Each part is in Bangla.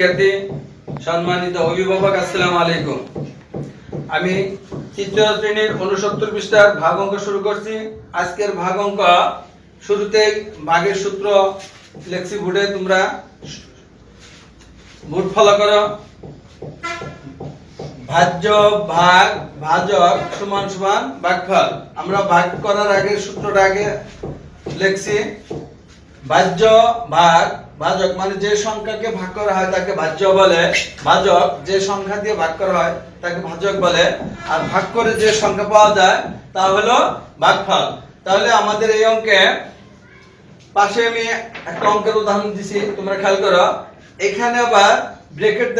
শিক্ষার্থী, সম্মানিত অভিভাবক, আসসালামু আলাইকুম। আমি তৃতীয় শ্রেণির উনসত্তর পৃষ্ঠার ভাগ অঙ্ক শুরু করছি। আজকের ভাগ অঙ্ক শুরুতেই ভাগের সূত্র লেখছি বোর্ডে, তোমরা বোর্ড ফলো করো। ভাজ্য ভাগ, ভাজক সমান সমান ভাগফল আমরা ভাগ করার আগে সূত্রটা আগে লেখছি। ভাজ্য ভাগ ভাজক মানে যে সংখ্যাকে ভাগ করা হয় তাকে ভাজ্য বলে। ভাজক যে সংখ্যা দিয়ে ভাগ করা হয় তাকে ভাজক বলে। আর ভাগ করে যে সংখ্যা পাওয়া যায়, তা হলো ভাগফল তাহলে আমাদের এই অঙ্কে পাশে আমি একটা অঙ্কের উদাহরণ দিছি, তোমরা খেয়াল করো। এখানে আবার ব্রেকেট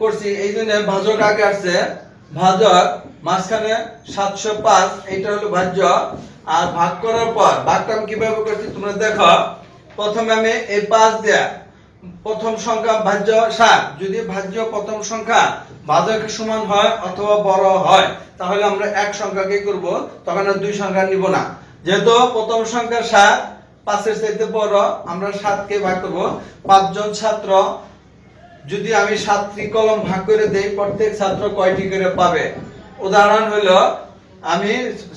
করছি, এই জন্য ভাজক আগে আসছে। ভাজক মাঝখানে সাতশো পাঁচ, এইটা হলো ভাজ্য আর ভাগ করার পর ভাগটা আমি কীভাবে করছি, তোমরা দেখো। প্রথমে আমি এই পাঁচ দেয়া। প্রথম সংখ্যা ভাজ্য সাত। যদি ভাজ্য প্রথম সংখ্যা ভাজকের সমান হয় অথবা বড় হয়, তাহলে আমরা এক সংখ্যা কি করব? তখন আর দুই সংখ্যা নিব না। যেহেতু প্রথম সংখ্যা সাত, পাঁচের চাইতে বড়, আমরা সাতকে ভাগ করব। পাঁচজন ছাত্র, যদি আমি সাতটি কলম ভাগ করে দেই, প্রত্যেক ছাত্র কয়টি করে পাবে? উদাহরণ হলো আমি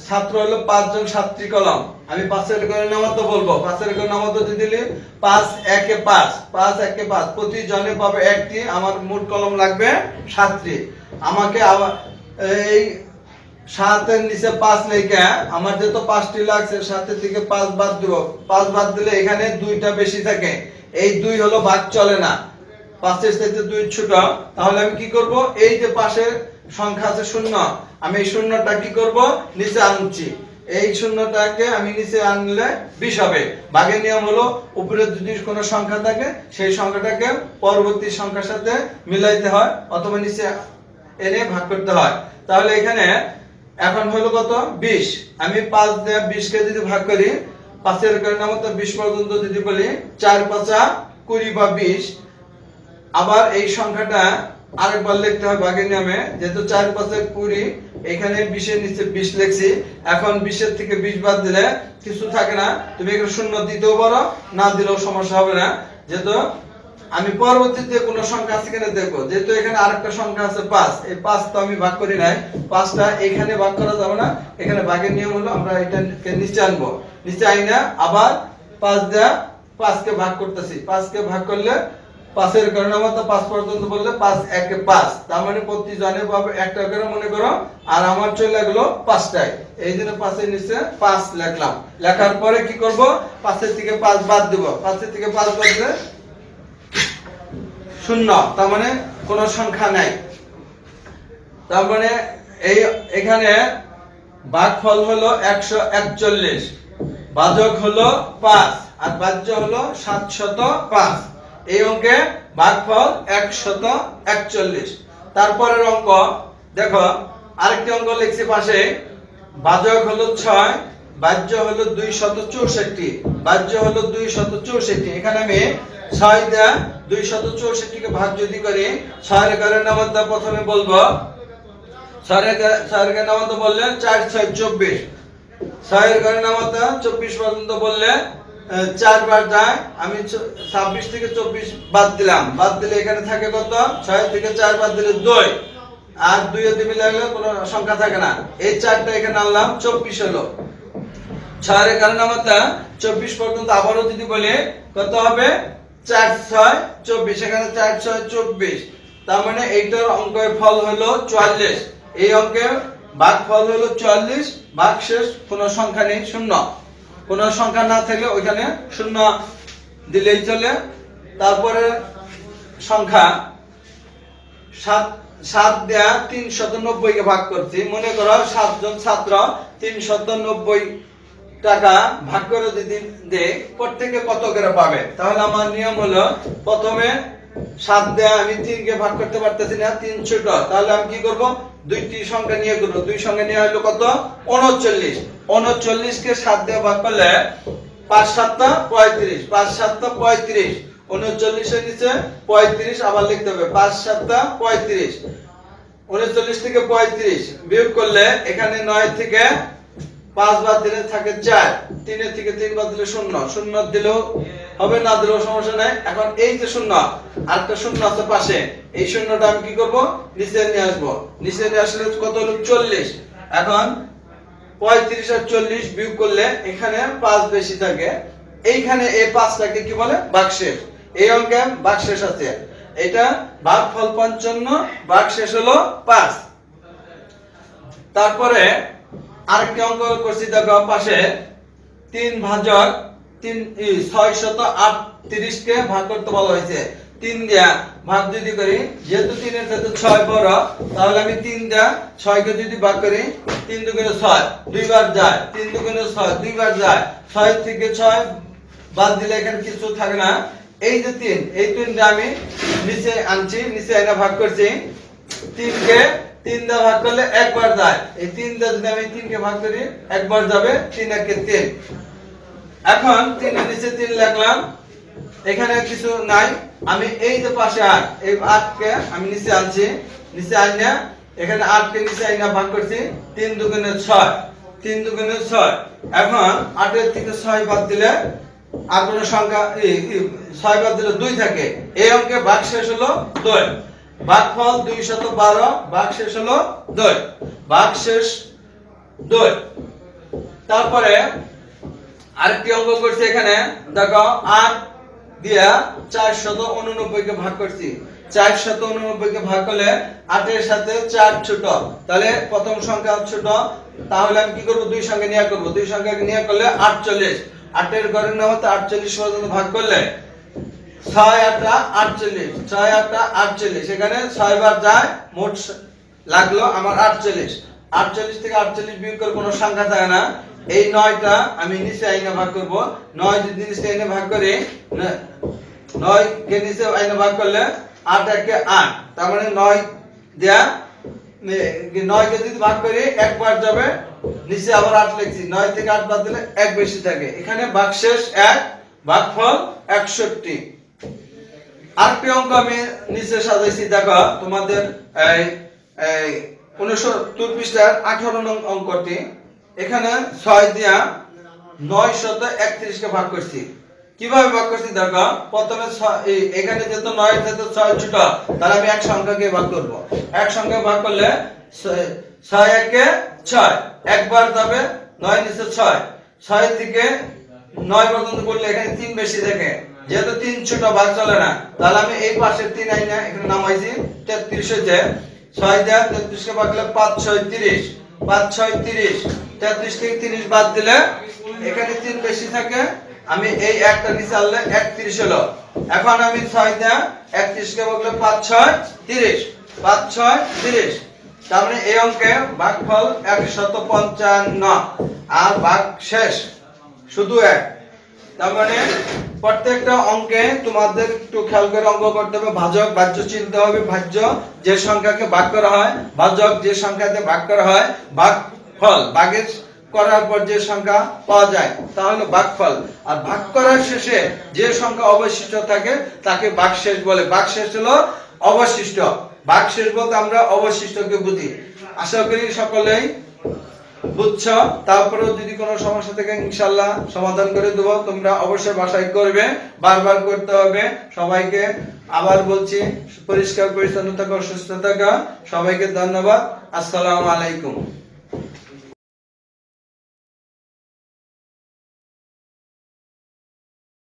ছাত্র হলো পাঁচজন সাতটি কলম। আমি পাঁচের করে নামাতো বলব। পাঁচের করে নামাতো দিলে পাঁচ একে পাঁচ পাঁচ একে পাঁচ। প্রতি জনে পাবে একটি, আমার মোট কলম লাগবে সাতটি। আমাকে আবার এই সাতের নিচে পাঁচ লেখা, আমার যেহেতু পাঁচটি লাগছে, সাতের থেকে পাঁচ বাদ দিব। পাঁচ বাদ দিলে এখানে দুইটা বেশি থাকে। এই দুই হলো ভাগ চলে না। পাঁচের চাইতে দুই ছোট, তাহলে আমি কি করব? এই যে পাশের সংখ্যা আছে শূন্য, আমি এই শূন্যটা কি করব? নিচে আনছি। এই শূন্যটাকে আমি নিচে আনলে বিশ হবে। ভাগের নিয়ম হলো, উপরে যদি কোনো সংখ্যা থাকে, সেই সংখ্যাটাকে পরবর্তী সংখ্যার সাথে মিলাইতে হয়, অথবা নিচে এনে ভাগ করতে হয়। তাহলে এখানে এখন হলো কত? বিশ। আমি পাঁচ দেয়া বিশ কে যদি ভাগ করি, পাঁচের কারণে মতো বিশ পর্যন্ত যদি বলি, চার পাঁচা কুড়ি বা বিশ আবার এই সংখ্যাটা আরেকবার লিখতে হয় ভাগের নিয়মে, যেহেতু চার পাঁচে কুড়ি, এখানে বিশের নিচে বিশ লিখছি, এখন বিশের থেকে বিশ বাদ দিলে কিছু থাকে না, তুমি এখানে শূন্য দিতেও পারো, না দিলেও সমস্যা হবে না। যেহেতু আমি পরবর্তীতে কোন সংখ্যা আছে কিনা দেখব, যেহেতু এখানে আরেকটা সংখ্যা আছে পাঁচ, এই পাঁচ তো আমি ভাগ করি নাই, পাঁচটা এখানে ভাগ করা যাবে না, এখানে ভাগের নিয়ম হলো আমরা এটা নিচে আনব। নিচে আইনা আবার পাঁচ দেয়া পাঁচকে ভাগ করতেছি, পাঁচকে ভাগ করলে পাঁচের কারণে মতো পাঁচ পর্যন্ত বললে পাঁচ, একে পাঁচ। তার মানে প্রতি জনে পাবে একটা করে, মনে করো, আর আমার চলে গেলো পাঁচটায়। এই জন্য পাঁচের নিচে পাঁচ লেখলাম। লেখার পরে কি করব? পাঁচের থেকে পাঁচ বাদ দিব। পাঁচের থেকে পাঁচ বাদ দিলে শূন্য। তার মানে কোন সংখ্যা নাই। তার মানে এই, এখানে ভাগফল হলো একশো একচল্লিশ। বাদক হলো পাঁচ। আর বাহ্য হলো সাতশত পাঁচ। এই অঙ্কে ভাগফল একশত একচল্লিশ। তারপরের অঙ্ক, দেখো, আরেকটি অঙ্ক লিখছি পাশে। ভাজক হলো ছয়, বাহ্য হলো দুই শত চৌষট্টি, বাহ্য হলো দুই শত চৌষট্টি। এখানে আমি ছয় দেয়া দুই শত চৌষট্টিকে ভাগ যদি করি, ছয়ের এগারো নামাতে প্রথমে বলব। ছয়ের ছয়ের নামাতে বললে চার ছয় চব্বিশ। ছয়ের ঘরে নামাতে চব্বিশ পর্যন্ত বললে চারবার যায়, আমি ছাব্বিশ থেকে চব্বিশ বাদ দিলাম। বাদ দিলে এখানে থাকে কত? ছয় থেকে চার বাদ দিলে দুই। আর দুই দিয়ে মিলাইলে কোনো সংখ্যা থাকে না। এই চারটা এখানে আনলাম, চব্বিশ হলো। ছয়ের কারণে আমাদের চব্বিশ পর্যন্ত আবারও যদি বলে, কত হবে? চার ছয় চব্বিশ। এখানে চার ছয় চব্বিশ। তার মানে এইটার অঙ্কের ফল হলো চুয়াল্লিশ। এই অঙ্কের ভাগ ফল হলো চুয়াল্লিশ ভাগ শেষ কোনো সংখ্যা নেই, শূন্য। কোন সংখ্যা না থাকলে ওইখানে শূন্য দিলেই চলে। তারপরে সংখ্যা সাত সাত দেয়া তিন শত নব্বই কে ভাগ করছি। মনে করো সাতজন ছাত্র তিন শত নব্বই টাকা ভাগ করে যদি দে প্রত্যেকে কত করে পাবে? তাহলে আমার নিয়ম হলো প্রথমে সাত দেয়া আমি তিনকে ভাগ করতে পারতেছি না, তিন ছোট। তাহলে আমি কি করব? দুইটি সংখ্যা নিয়ে করব দুই সংখ্যা নিয়ে হলো কত? উনচল্লিশ। উনচল্লিশ কে সাত দিয়ে ভাগ করলে পাঁচ সাতটা পঁয়ত্রিশ। পাঁচ সাতটা পঁয়ত্রিশ। উনচল্লিশের নিচে পঁয়ত্রিশ আবার লিখতে হবে। পাঁচ সাতটা পঁয়ত্রিশ। উনচল্লিশ থেকে পঁয়ত্রিশ বিয়োগ করলে এখানে নয় থেকে পাঁচ বাদ দিলে থাকে চার, তিনের থেকে তিন বাদ দিলে শূন্য। শূন্য দিলেও হবে না, দিলেও সমস্যা নাই। এখন এই যে শূন্য, আরেকটা শূন্য আছে পাশে। এই শূন্যটা আমি কি করব? নিচে নিয়ে আসব। নিচে নিয়ে আসলে কত হলো? চল্লিশ। এখন পঁয়ত্রিশ আর চল্লিশ বিয়োগ করলে এখানে পাঁচ বেশি থাকে। এইখানে এই পাঁচটাকে কি বলে? বাকশেষ এই অঙ্কে বাকশেষ আছে। এটা ভাগফল পঞ্চান্ন বাকশেষ হলো পাঁচ। তারপরে আরেকটি অঙ্ক করছি, দেখো, পাশে তিন ভাজক তিন ছয় শত আটত্রিশ কে ভাগ করতে বলা হয়েছে। তিন দিয়া ভাগ যদি করি, যেহেতু তিনের সাথে ছয় বড়, তাহলে আমি তিন দিয়া ছয় কে যদি ভাগ করি, তিন দুগুণে ছয়, দুইবার যায়, তিন দুগুণে ছয়, দুইবার যায়, ছয় থেকে ছয় বাদ দিলে এখানে কিছু থাকে না। এই যে তিন, এই তিনটা আমি নিচে আনছি, নিচে এনে ভাগ করছি। তিনকে তিন দা ভাগ করলে একবার যায়। এই তিন দা যদি আমি তিনকে ভাগ করি, একবার যাবে তিন একে তিন। এখন তিনের নিচে তিন লাগলাম এখানে কিছু নাই। আমি এই যে পাশে আট, এই আটকে আমি নিচে আনছি। নিচে আনিয়া এখানে আটকে নিচে আইনা ভাগ করছি। তিন দুগুণে ছয়। তিন দুগুণে ছয়। এখন আটের থেকে ছয় বাদ দিলে আর কোনো সংখ্যা ছয় বাদ দিলে দুই থাকে। এই অঙ্কে ভাগ শেষ হলো দুই। ভাগফল দুই শত বারো, ভাগ শেষ হলো দুই। ভাগ শেষ দুই। তারপরে আরেকটি অঙ্ক করছি এখানে। দেখো, আট দিয়া চার শত উননব্বই কে ভাগ করছি। চার শত উননব্বই কে ভাগ করলে আটের সাথে চার ছোট। তাহলে প্রথম সংখ্যা ছোট। তাহলে আমি কি করব? দুই সংখ্যা নিয়ে করব। দুই সংখ্যা নিয়ে করলে আটচল্লিশ। আটের ঘরের নাম হতে আটচল্লিশ পর্যন্ত ভাগ করলে ছয় আটটা আটচল্লিশ ছয় আটটা আটচল্লিশ। এখানে ছয় বার যায় মোট লাগল আমার আটচল্লিশ। আটচল্লিশ থেকে আটচল্লিশ করে কোনো সংখ্যা থাকে না। এই নয়টা আমি নিচে আইনে ভাগ করব। নয় নিচে আইনে ভাগ করি নয় কে নিচে আইনে ভাগ করলে আট একে আট। তার মানে নয় দেয়া এ, কে যদি ভাগ করি একবার যাবে নিচে আবার আট লিখছি। নয় থেকে আট বাদ দিলে এক বেশি থাকে। এখানে ভাগশেষ এক ভাগফল একষট্টি। আরেকটি অঙ্ক আমি নিচে সাজাইছি, দেখো, তোমাদের এই আঠারো নং অঙ্কটি। এখানে ছয় দিয়া নয় শত একত্রিশ কে ভাগ করছি। কীভাবে ভাগ করছি, দেখো, প্রথমে এখানে যেহেতু নয়, যেহেতু ছয় ছোট, তাহলে আমি এক সংখ্যাকে ভাগ করব। এক সংখ্যা ভাগ করলে ছয়- একে ছয়, একবার যাবে নয় নিচে ছয়। ছয় থেকে নয় পর্যন্ত করলে এখানে তিন বেশি থাকে যেহেতু তিন ছোট ভাগ চলে না, তাহলে আমি এই পাশের তিন আইনা এখানে নামাইছি, তেত্রিশ হয়েছে ছয় দেয়া তেত্রিশ কে ভাগলে পাঁচ, ছয়, তিরিশ। পাঁচ, ছয়, তিরিশ। তেত্রিশ থেকে তিরিশ বাদ দিলে এখানে তিন বেশি থাকে, আমি এই একটা নিচে আনলে একত্রিশ হলো। এখন আমি ছয় দেয়া একত্রিশ কে ভাগলে পাঁচ, ছয়, তিরিশ। পাঁচ, ছয়, তিরিশ। তার মানে এই অঙ্কে ভাগফল একশত পঞ্চান্ন। আর ভাগ শেষ, শুধু এক। তার মানে প্রত্যেকটা অঙ্কে তোমাদের একটু খেয়াল করে অঙ্ক করতে হবে। ভাজক, বাহ্য চিনতে হবে। ভাজ্য যে সংখ্যাকে ভাগ করা হয়, ভাজক যে সংখ্যাতে ভাগ করা হয়, ভাগ ফল। ভাগের করার পর যে সংখ্যা পাওয়া যায় তাহলে ভাগফল আর ভাগ করার শেষে যে সংখ্যা অবশিষ্ট থাকে, তাকে ভাগশেষ বলে। ভাগশেষ হলো অবশিষ্ট। ভাগশেষ বলতে আমরা অবশিষ্টকে বুঝি। আশা করি সকলেই বুঝছ? তারপরেও যদি কোনো সমস্যা থেকে ইনশাল্লাহ সমাধান করে দেবো। তোমরা অবশ্যই বাসায় করবে, বারবার করতে হবে। সবাইকে আবার বলছি, পরিষ্কার পরিচ্ছন্ন থাকা, সুস্থ থাকা। সবাইকে ধন্যবাদ। আসসালামু আলাইকুম।